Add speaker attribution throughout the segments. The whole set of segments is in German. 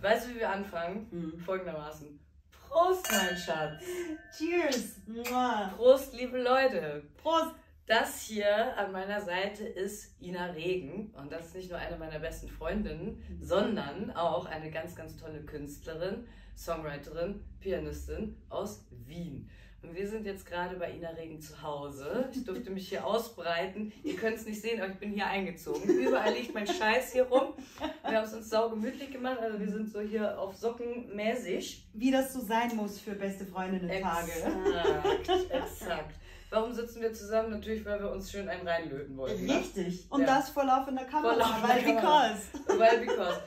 Speaker 1: Weißt du, wie wir anfangen?
Speaker 2: Hm.
Speaker 1: Folgendermaßen. Prost, mein Schatz.
Speaker 2: Cheers! Mua.
Speaker 1: Prost, liebe Leute.
Speaker 2: Prost!
Speaker 1: Das hier an meiner Seite ist Ina Regen und das ist nicht nur eine meiner besten Freundinnen, sondern auch eine ganz, ganz tolle Künstlerin, Songwriterin, Pianistin aus Wien. Und wir sind jetzt gerade bei Ina Regen zu Hause. Ich durfte mich hier ausbreiten. Ihr könnt es nicht sehen, aber ich bin hier eingezogen. Überall liegt mein Scheiß hier rum. Wir haben es uns saugemütlich gemacht. Also wir sind so hier auf Socken mäßig.
Speaker 2: Wie das so sein muss für beste Freundinnen-Tage.
Speaker 1: Exakt, exakt. Warum sitzen wir zusammen? Natürlich, weil wir uns schön einen reinlöten wollten. ne?
Speaker 2: Richtig. Und
Speaker 1: Ja.
Speaker 2: das vor laufender Kamera.
Speaker 1: Vor laufender
Speaker 2: weil
Speaker 1: Kamera.
Speaker 2: because.
Speaker 1: Weil, because.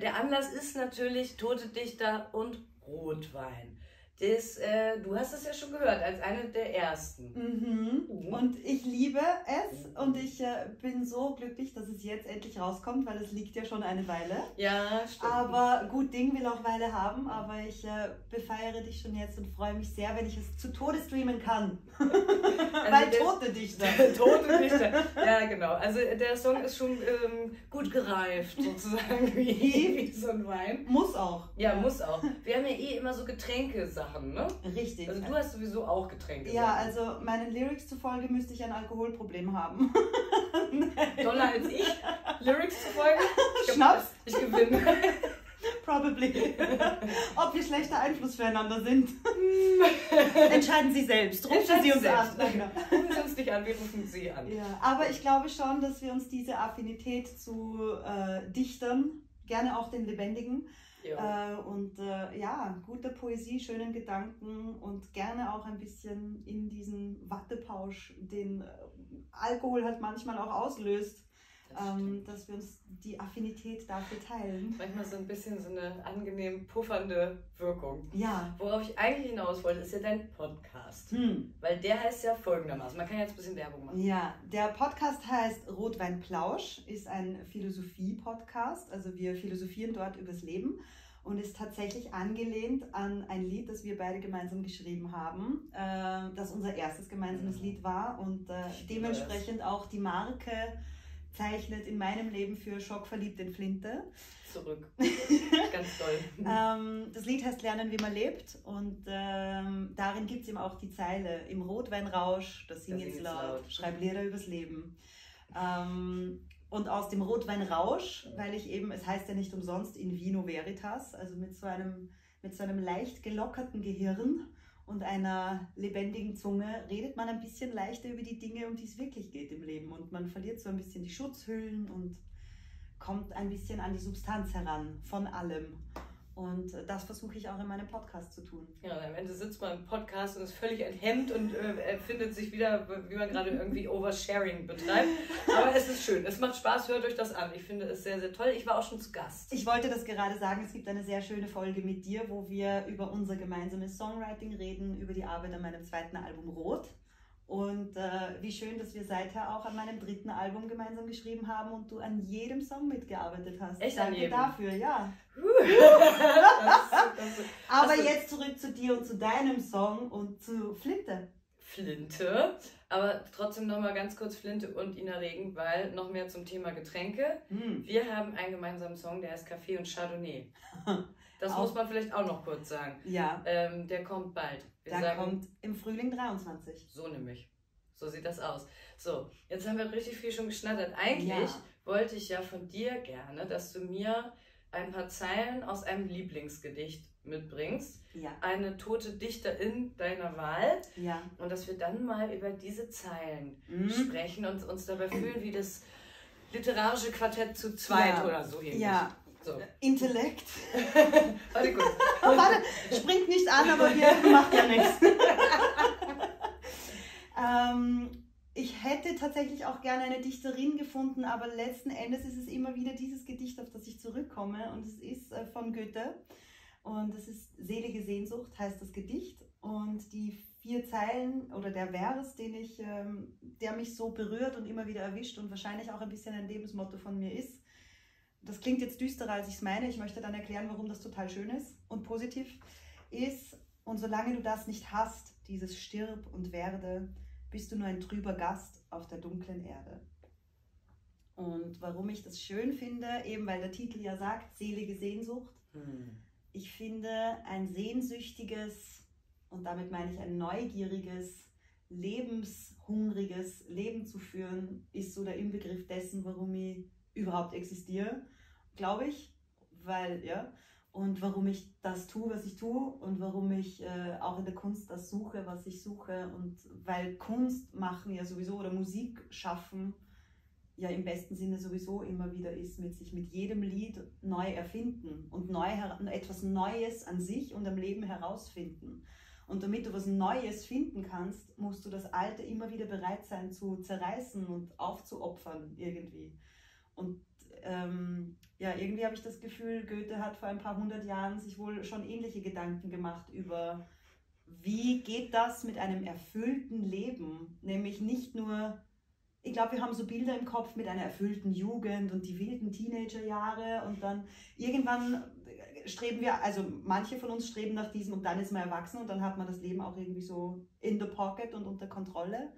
Speaker 1: Der Anlass ist natürlich Tote Dichter und Rotwein. Das, äh, du hast es ja schon gehört, als eine der ersten.
Speaker 2: Mhm. Und ich liebe es und ich äh, bin so glücklich, dass es jetzt endlich rauskommt, weil es liegt ja schon eine Weile.
Speaker 1: Ja, stimmt.
Speaker 2: Aber gut, Ding will auch Weile haben, aber ich äh, befeiere dich schon jetzt und freue mich sehr, wenn ich es zu Tode streamen kann. weil
Speaker 1: der-
Speaker 2: Tote Dichter.
Speaker 1: Tote Dichter. Ja, genau. Also der Song ist schon ähm, gut gereift, sozusagen, wie, wie so ein Wein.
Speaker 2: Muss auch.
Speaker 1: Ja, muss auch. Wir haben ja eh immer so Getränkesachen, ne?
Speaker 2: Richtig.
Speaker 1: Also du hast sowieso auch Getränke.
Speaker 2: ja, also meinen Lyrics zufolge müsste ich ein Alkoholproblem haben.
Speaker 1: Doller als ich. Lyrics zu folgen. Ich
Speaker 2: Schnaps?
Speaker 1: Ich gewinne.
Speaker 2: Probably. Ob wir schlechter Einfluss füreinander sind. Entscheiden Sie selbst. Rufen Sie uns an.
Speaker 1: selbst.
Speaker 2: Genau.
Speaker 1: Rufen Sie uns nicht an, wir rufen Sie an.
Speaker 2: Ja, aber ich glaube schon, dass wir uns diese Affinität zu äh, Dichtern, gerne auch den Lebendigen,
Speaker 1: Ja.
Speaker 2: äh, und äh, ja, guter Poesie, schönen Gedanken und gerne auch ein bisschen in diesen Wattepausch, den äh, Alkohol halt manchmal auch auslöst, ähm, dass wir uns die Affinität dafür teilen.
Speaker 1: Manchmal so ein bisschen so eine angenehm puffernde Wirkung.
Speaker 2: Ja.
Speaker 1: Worauf ich eigentlich hinaus wollte, ist ja dein Podcast.
Speaker 2: Hm.
Speaker 1: Weil der heißt ja folgendermaßen. Man kann jetzt ein bisschen Werbung machen.
Speaker 2: Ja, der Podcast heißt Rotweinplausch, ist ein Philosophie-Podcast. Also wir philosophieren dort übers Leben und ist tatsächlich angelehnt an ein Lied, das wir beide gemeinsam geschrieben haben, äh, das unser erstes gemeinsames
Speaker 1: Mhm.
Speaker 2: Lied war und äh, dementsprechend auch die Marke zeichnet in meinem Leben für Schockverliebt in Flinte.
Speaker 1: Zurück. Ganz toll.
Speaker 2: Ähm, das Lied heißt Lernen, wie man lebt und ähm, darin gibt es eben auch die Zeile im Rotweinrausch, das Sing jetzt laut,
Speaker 1: laut.
Speaker 2: schreib Lehrer übers Leben. Ähm, und aus dem Rotweinrausch, weil ich eben, es heißt ja nicht umsonst in Vino Veritas, also mit so einem, mit so einem leicht gelockerten Gehirn und einer lebendigen Zunge redet man ein bisschen leichter über die Dinge, um die es wirklich geht im Leben. Und man verliert so ein bisschen die Schutzhüllen und kommt ein bisschen an die Substanz heran von allem. Und das versuche ich auch in meinem Podcast zu tun.
Speaker 1: Ja, und am Ende sitzt man im Podcast und ist völlig enthemmt und äh, erfindet sich wieder, wie man gerade irgendwie Oversharing betreibt. Aber es ist schön, es macht Spaß, hört euch das an. Ich finde es sehr, sehr toll. Ich war auch schon zu Gast.
Speaker 2: Ich wollte das gerade sagen, es gibt eine sehr schöne Folge mit dir, wo wir über unser gemeinsames Songwriting reden, über die Arbeit an meinem zweiten Album Rot. Und äh, wie schön, dass wir seither auch an meinem dritten Album gemeinsam geschrieben haben und du an jedem Song mitgearbeitet hast.
Speaker 1: Echt an
Speaker 2: Danke
Speaker 1: jedem?
Speaker 2: dafür, ja.
Speaker 1: das das
Speaker 2: Aber jetzt zurück zu dir und zu deinem Song und zu Flinte.
Speaker 1: Flinte. Aber trotzdem nochmal ganz kurz Flinte und Ina Regen, weil noch mehr zum Thema Getränke.
Speaker 2: Hm.
Speaker 1: Wir haben einen gemeinsamen Song, der heißt Kaffee und Chardonnay. Das muss man vielleicht auch noch kurz sagen.
Speaker 2: Ja,
Speaker 1: Ähm, der kommt bald. Wir
Speaker 2: der
Speaker 1: sagen,
Speaker 2: kommt im Frühling 23.
Speaker 1: So nämlich. So sieht das aus. So, jetzt haben wir richtig viel schon geschnattert. Eigentlich
Speaker 2: Ja.
Speaker 1: wollte ich ja von dir gerne, dass du mir ein paar Zeilen aus einem Lieblingsgedicht mitbringst.
Speaker 2: Ja,
Speaker 1: Eine tote Dichterin deiner Wahl.
Speaker 2: ja.
Speaker 1: Und dass wir dann mal über diese Zeilen
Speaker 2: Mhm.
Speaker 1: sprechen und uns dabei fühlen, wie das literarische Quartett zu zweit
Speaker 2: Ja.
Speaker 1: oder so ähnlich.
Speaker 2: Ja,
Speaker 1: So,
Speaker 2: Intellekt.
Speaker 1: warte kurz.
Speaker 2: Oh, warte, springt nicht an, aber hier macht ja nichts. ähm, ich hätte tatsächlich auch gerne eine Dichterin gefunden, aber letzten Endes ist es immer wieder dieses Gedicht, auf das ich zurückkomme. Und es ist äh, von Goethe. Und es ist Selige Sehnsucht, heißt das Gedicht. Und die vier Zeilen oder der Vers, den ich, ähm, der mich so berührt und immer wieder erwischt und wahrscheinlich auch ein bisschen ein Lebensmotto von mir ist. Das klingt jetzt düsterer, als ich es meine. Ich möchte dann erklären, warum das total schön ist und positiv ist. Und solange du das nicht hast, dieses Stirb und Werde, bist du nur ein trüber Gast auf der dunklen Erde. Und warum ich das schön finde, eben weil der Titel ja sagt, selige Sehnsucht, Hm. Ich finde, ein sehnsüchtiges und damit meine ich ein neugieriges, lebenshungriges Leben zu führen, ist so der Inbegriff dessen, warum ich überhaupt existiere, glaube ich. Weil, ja, und warum ich das tue, was ich tue und warum ich äh, auch in der Kunst das suche, was ich suche und weil Kunst machen ja sowieso oder Musik schaffen ja im besten Sinne sowieso immer wieder ist, mit sich mit jedem Lied neu erfinden und neu, etwas Neues an sich und am Leben herausfinden. Und damit du was Neues finden kannst, musst du das Alte immer wieder bereit sein zu zerreißen und aufzuopfern irgendwie. Und ähm, ja, irgendwie habe ich das Gefühl, Goethe hat vor ein paar hundert Jahren sich wohl schon ähnliche Gedanken gemacht über, wie geht das mit einem erfüllten Leben? Nämlich nicht nur, ich glaube, wir haben so Bilder im Kopf mit einer erfüllten Jugend und die wilden Teenagerjahre und dann irgendwann streben wir, also manche von uns streben nach diesem und dann ist man erwachsen und dann hat man das Leben auch irgendwie so in the pocket und unter Kontrolle.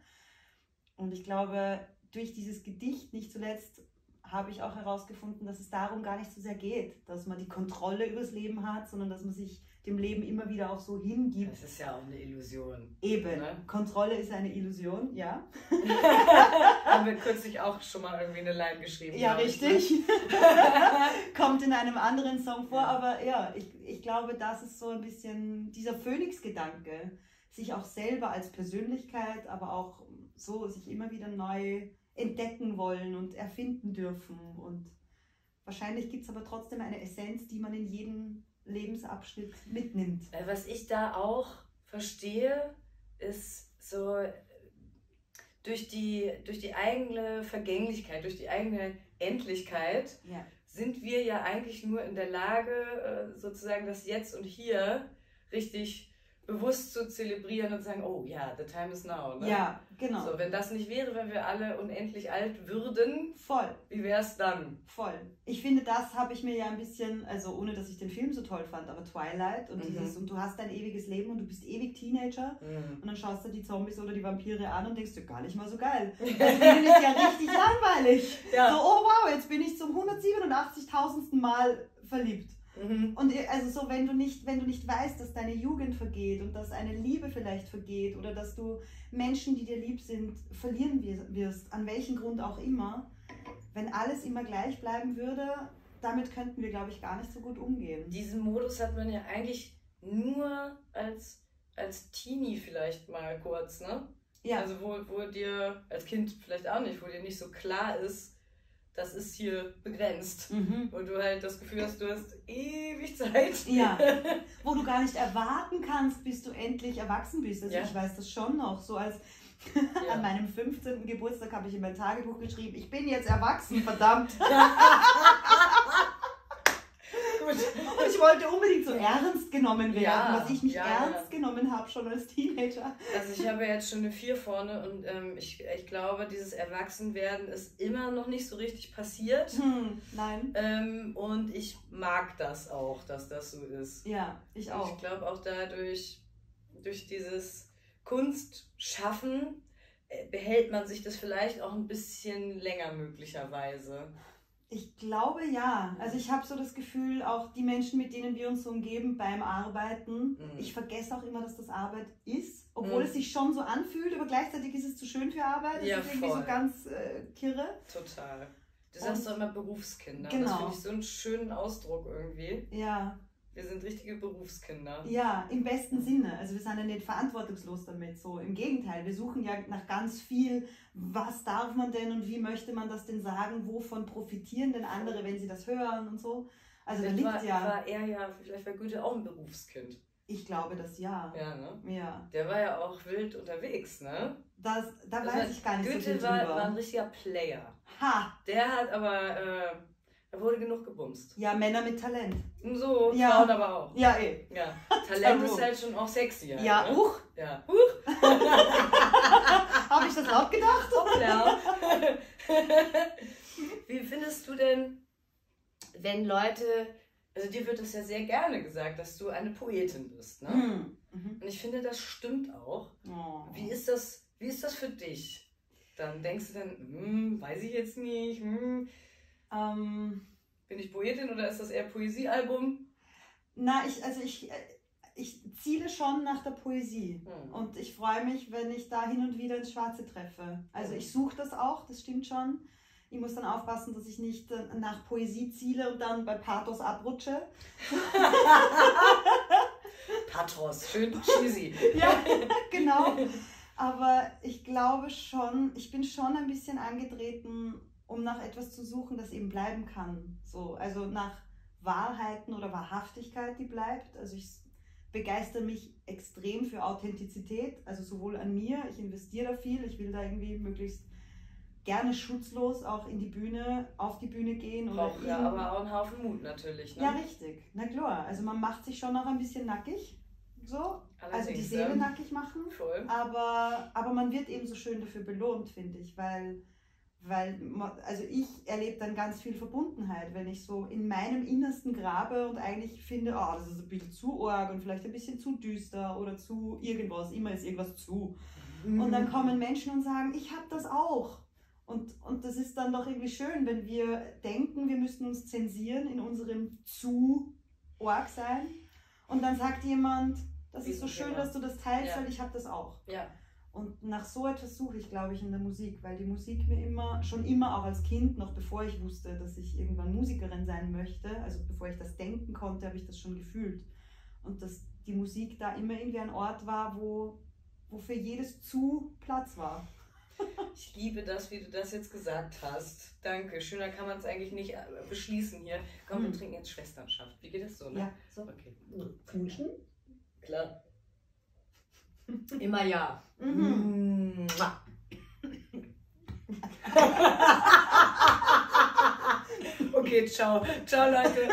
Speaker 2: Und ich glaube, durch dieses Gedicht nicht zuletzt habe ich auch herausgefunden, dass es darum gar nicht so sehr geht, dass man die Kontrolle übers Leben hat, sondern dass man sich dem Leben immer wieder auch so hingibt.
Speaker 1: Das ist ja auch eine Illusion.
Speaker 2: Eben. Ne? Kontrolle ist eine Illusion, ja.
Speaker 1: Haben wir kürzlich auch schon mal irgendwie eine Line geschrieben.
Speaker 2: Ja, richtig. Ne? Kommt in einem anderen Song vor, ja. aber ja, ich, ich glaube, das ist so ein bisschen dieser Phönix-Gedanke, sich auch selber als Persönlichkeit, aber auch so sich immer wieder neu entdecken wollen und erfinden dürfen. Und wahrscheinlich gibt es aber trotzdem eine Essenz, die man in jedem Lebensabschnitt mitnimmt.
Speaker 1: Äh, was ich da auch verstehe, ist so durch die, durch die eigene Vergänglichkeit, durch die eigene Endlichkeit ja. sind wir ja eigentlich nur in der Lage, äh, sozusagen das Jetzt und Hier richtig bewusst zu zelebrieren und sagen, oh ja, the time is now.
Speaker 2: Ne? Ja, genau.
Speaker 1: So, wenn das nicht wäre, wenn wir alle unendlich alt würden,
Speaker 2: voll.
Speaker 1: Wie wäre es dann?
Speaker 2: Voll. Ich finde, das habe ich mir ja ein bisschen, also ohne dass ich den Film so toll fand, aber Twilight und mhm. dieses, und du hast dein ewiges Leben und du bist ewig Teenager mhm. und dann schaust du die Zombies oder die Vampire an und denkst du, gar nicht mal so geil. Das Leben ist ja richtig langweilig. Ja. So, oh wow, jetzt bin ich zum 187.000. Mal verliebt. Mhm. Und also so, wenn du nicht, wenn du nicht weißt, dass deine Jugend vergeht und dass eine Liebe vielleicht vergeht oder dass du Menschen, die dir lieb sind, verlieren wirst, an welchem Grund auch immer, wenn alles immer gleich bleiben würde, damit könnten wir, glaube ich, gar nicht so gut umgehen.
Speaker 1: Diesen Modus hat man ja eigentlich nur als, als Teenie vielleicht mal kurz, ne? Ja. Also wo, wo dir als Kind vielleicht auch nicht, wo dir nicht so klar ist, das ist hier begrenzt. Mhm. Und du halt das Gefühl hast, du hast ewig Zeit.
Speaker 2: Ja. Wo du gar nicht erwarten kannst, bis du endlich erwachsen bist. Also ja. ich weiß das schon noch. So als ja. an meinem 15. Geburtstag habe ich in mein Tagebuch geschrieben, ich bin jetzt erwachsen, verdammt. Gut. Und ich wollte unbedingt so ernst genommen werden, ja, was ich mich ja, ernst ja. genommen habe schon als Teenager.
Speaker 1: Also ich habe jetzt schon eine 4 vorne und ähm, ich, ich glaube, dieses Erwachsenwerden ist immer noch nicht so richtig passiert.
Speaker 2: Hm, nein.
Speaker 1: Ähm, und ich mag das auch, dass das so ist.
Speaker 2: Ja, ich auch.
Speaker 1: Und ich glaube auch dadurch, durch dieses Kunstschaffen, äh, behält man sich das vielleicht auch ein bisschen länger möglicherweise.
Speaker 2: Ich glaube ja. Also ich habe so das Gefühl, auch die Menschen, mit denen wir uns so umgeben beim Arbeiten, mhm. ich vergesse auch immer, dass das Arbeit ist, obwohl mhm. es sich schon so anfühlt, aber gleichzeitig ist es zu schön für Arbeit. Das ja, ist irgendwie voll. so ganz äh, kirre.
Speaker 1: Total. Du sagst doch immer Berufskinder. Genau. Das finde ich so einen schönen Ausdruck irgendwie.
Speaker 2: Ja.
Speaker 1: Wir sind richtige Berufskinder.
Speaker 2: Ja, im besten Sinne. Also wir sind ja nicht verantwortungslos damit. So im Gegenteil, wir suchen ja nach ganz viel, was darf man denn und wie möchte man das denn sagen, wovon profitieren denn andere, wenn sie das hören und so. Also
Speaker 1: vielleicht da liegt war, ja. War er ja, vielleicht war Goethe auch ein Berufskind.
Speaker 2: Ich glaube das ja.
Speaker 1: Ja, ne?
Speaker 2: Ja.
Speaker 1: Der war ja auch wild unterwegs, ne?
Speaker 2: Das, da das weiß ich gar nicht
Speaker 1: Goethe
Speaker 2: so viel
Speaker 1: war, drüber. war ein richtiger Player.
Speaker 2: Ha!
Speaker 1: Der hat aber äh, wurde genug gebumst.
Speaker 2: Ja, Männer mit Talent.
Speaker 1: So, ja. Frauen aber auch.
Speaker 2: Ja, eh.
Speaker 1: Ja. Talent ist halt schon auch sexy. Halt,
Speaker 2: ja,
Speaker 1: ne?
Speaker 2: huch.
Speaker 1: Ja, huch.
Speaker 2: Habe ich das laut gedacht?
Speaker 1: Ja. Wie findest du denn, wenn Leute, also dir wird das ja sehr gerne gesagt, dass du eine Poetin bist, ne? Hm, mhm. Und ich finde, das stimmt auch. Oh. Wie ist das, wie ist das für dich? Dann denkst du dann, hm, weiß ich jetzt nicht, hm, ähm, bin ich Poetin oder ist das eher Poesiealbum?
Speaker 2: Na, ich, also ich, äh, ich ziele schon nach der Poesie.
Speaker 1: Hm.
Speaker 2: Und ich freue mich, wenn ich da hin und wieder ins Schwarze treffe. Also
Speaker 1: Mhm.
Speaker 2: ich suche das auch, das stimmt schon. Ich muss dann aufpassen, dass ich nicht äh, nach Poesie ziele und dann bei Pathos abrutsche.
Speaker 1: Patros, schön cheesy.
Speaker 2: Ja, genau. Aber ich glaube schon, ich bin schon ein bisschen angetreten, um nach etwas zu suchen, das eben bleiben kann. So, also nach Wahrheiten oder Wahrhaftigkeit, die bleibt. Also ich begeister mich extrem für Authentizität, also sowohl an mir, ich investiere da viel, ich will da irgendwie möglichst gerne schutzlos auch in die Bühne, auf die Bühne gehen. oder
Speaker 1: Braucht ja aber auch einen Haufen Mut natürlich. Ne?
Speaker 2: ja, richtig. Na klar. Also man macht sich schon noch ein bisschen nackig. So. Also die
Speaker 1: Allerdings,
Speaker 2: Seele
Speaker 1: ja.
Speaker 2: nackig machen.
Speaker 1: Voll.
Speaker 2: Aber, aber man wird eben so schön dafür belohnt, finde ich, weil, weil ma- also ich erlebe dann ganz viel Verbundenheit, wenn ich so in meinem Innersten grabe und eigentlich finde, oh, das ist ein bisschen zu arg und vielleicht ein bisschen zu düster oder zu irgendwas, immer ist irgendwas zu. Und dann kommen Menschen und sagen, ich habe das auch. Und, und das ist dann doch irgendwie schön, wenn wir denken, wir müssten uns zensieren in unserem zu arg sein. Und dann sagt jemand, das ist so schön, dass du das teilst, weil ich habe das auch.
Speaker 1: Ja.
Speaker 2: Und nach so etwas suche ich, glaube ich, in der Musik, weil die Musik mir immer, schon immer auch als Kind, noch bevor ich wusste, dass ich irgendwann Musikerin sein möchte, also bevor ich das denken konnte, habe ich das schon gefühlt. Und dass die Musik da immer irgendwie ein Ort war, wo, wo für jedes Zu Platz war.
Speaker 1: Ich liebe das, wie du das jetzt gesagt hast. Danke. Schöner kann man es eigentlich nicht äh, beschließen hier. Komm, wir
Speaker 2: Hm.
Speaker 1: trinken jetzt Schwesternschaft. Wie geht das so? Ne?
Speaker 2: Ja, so.
Speaker 1: Okay.
Speaker 3: Knutschen?
Speaker 1: Klar. Immer ja.
Speaker 2: Mhm.
Speaker 1: Okay, ciao. Ciao, Leute.